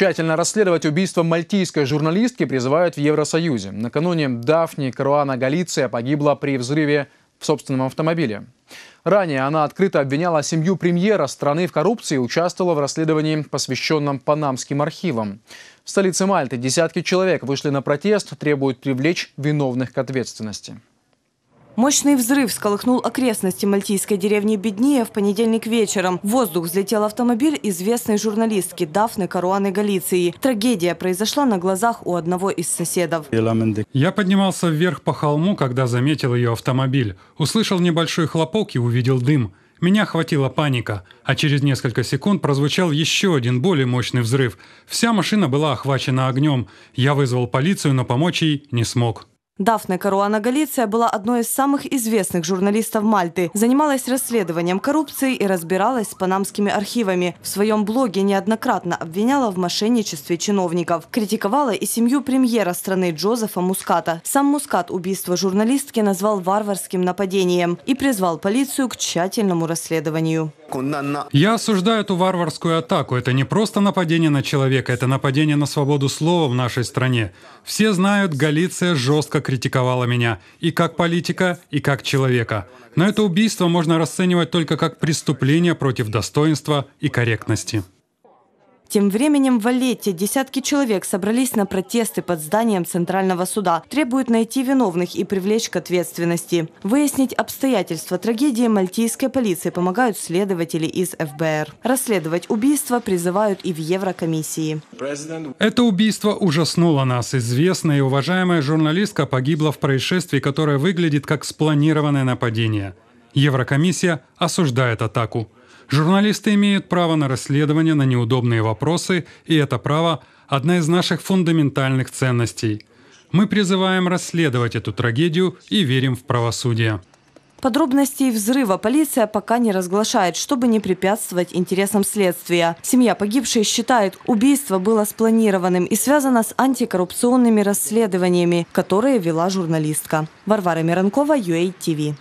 Тщательно расследовать убийство мальтийской журналистки призывают в Евросоюзе. Накануне Дафни Каруана Галиция погибла при взрыве в собственном автомобиле. Ранее она открыто обвиняла семью премьера страны в коррупции и участвовала в расследовании, посвященном панамским архивам. В столице Мальты десятки человек вышли на протест, требуют привлечь виновных к ответственности. Мощный взрыв сколыхнул окрестности мальтийской деревни Бедния в понедельник вечером. В воздух взлетел автомобиль известной журналистки Дафны Каруаны Галиции. Трагедия произошла на глазах у одного из соседов. Я поднимался вверх по холму, когда заметил ее автомобиль. Услышал небольшой хлопок и увидел дым. Меня охватила паника, а через несколько секунд прозвучал еще один более мощный взрыв. Вся машина была охвачена огнем. Я вызвал полицию, но помочь ей не смог. Дафна Каруана Галиция была одной из самых известных журналистов Мальты. Занималась расследованием коррупции и разбиралась с панамскими архивами. В своем блоге неоднократно обвиняла в мошенничестве чиновников. Критиковала и семью премьера страны Джозефа Муската. Сам Мускат убийство журналистки назвал варварским нападением и призвал полицию к тщательному расследованию. Я осуждаю эту варварскую атаку. Это не просто нападение на человека, это нападение на свободу слова в нашей стране. Все знают, Галиция жестко критиковала меня и как политика, и как человека. Но это убийство можно расценивать только как преступление против достоинства и корректности. Тем временем в Валетте десятки человек собрались на протесты под зданием Центрального суда. Требуют найти виновных и привлечь к ответственности. Выяснить обстоятельства трагедии мальтийской полиции помогают следователи из ФБР. Расследовать убийство призывают и в Еврокомиссии. Это убийство ужаснуло нас. Известная и уважаемая журналистка погибла в происшествии, которое выглядит как спланированное нападение. Еврокомиссия осуждает атаку. Журналисты имеют право на расследование на неудобные вопросы, и это право – одна из наших фундаментальных ценностей. Мы призываем расследовать эту трагедию и верим в правосудие. Подробностей взрыва полиция пока не разглашает, чтобы не препятствовать интересам следствия. Семья погибшей считает, убийство было спланированным и связано с антикоррупционными расследованиями, которые вела журналистка. Варвара Миранкова, UATV.